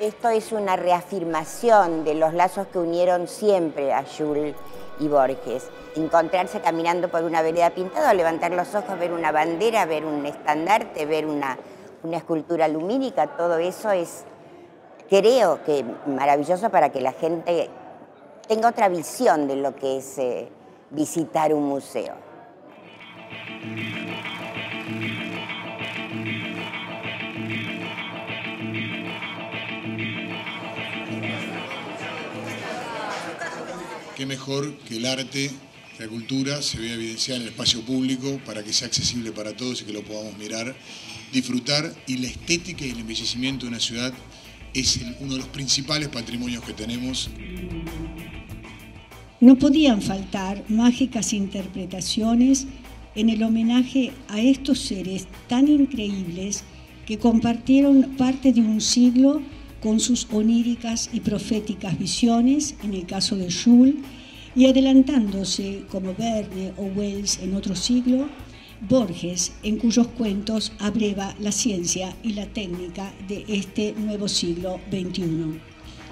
Esto es una reafirmación de los lazos que unieron siempre a Jules y Borges. Encontrarse caminando por una vereda pintada, levantar los ojos, ver una bandera, ver un estandarte, ver una, escultura lumínica, todo eso es, creo que maravilloso para que la gente tenga otra visión de lo que es eh, visitar un museo. Qué mejor que el arte, la cultura se vea evidenciada en el espacio público para que sea accesible para todos y que lo podamos mirar, disfrutar y la estética y el embellecimiento de una ciudad es uno de los principales patrimonios que tenemos. No podían faltar mágicas interpretaciones en el homenaje a estos seres tan increíbles que compartieron parte de un siglo con sus oníricas y proféticas visiones, en el caso de Jules, y adelantándose, como Verne o Wells en otro siglo, Borges, en cuyos cuentos abreva la ciencia y la técnica de este nuevo siglo XXI.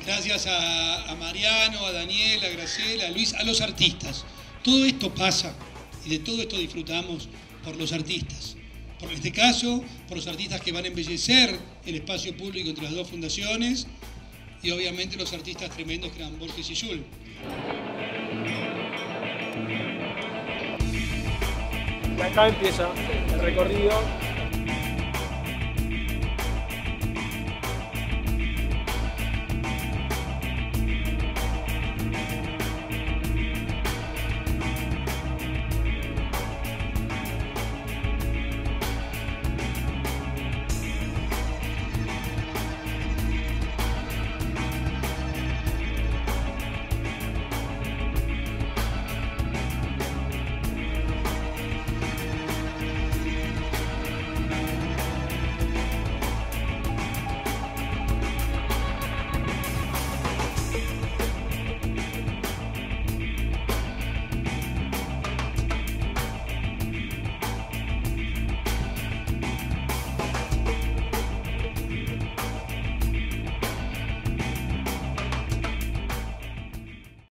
Gracias a, a Mariano, a Daniel, a Graciela, a Luis, a los artistas. Todo esto pasa y de todo esto disfrutamos por los artistas por este caso, por los artistas que van a embellecer el espacio público entre las dos fundaciones y obviamente los artistas tremendos que eran Borges y Jules. acá empieza el recorrido